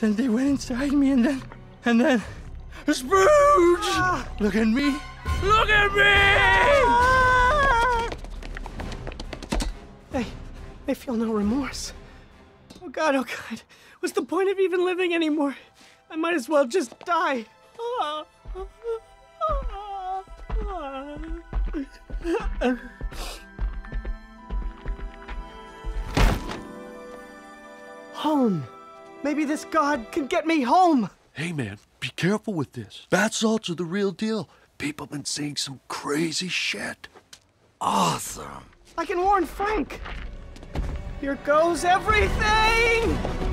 Then they went inside me, and then, and then, Scrooge! Look at me! Look at me! They, they feel no remorse. Oh God, oh God. What's the point of even living anymore? I might as well just die. Home. Maybe this God can get me home. Hey, man, be careful with this. Bath salts are the real deal. People been seeing some crazy shit. Awesome. I can warn Frank. Here goes everything!